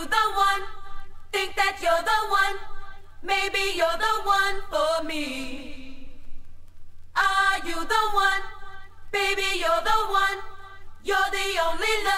you the one? Think that you're the one? Maybe you're the one for me. Are you the one? Baby, you're the one. You're the only love.